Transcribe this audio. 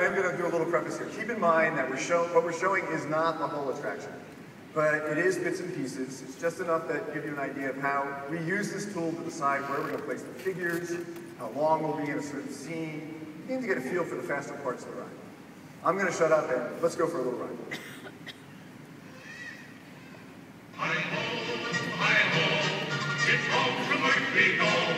I'm going to do a little preface here. Keep in mind that we're show, what we're showing is not the whole attraction, but it is bits and pieces. It's just enough that give you an idea of how we use this tool to decide where we're going to place the figures, how long we'll be in a certain scene. You need to get a feel for the faster parts of the ride. I'm going to shut up and let's go for a little ride. I hope, I hope, it's home from my. Oh.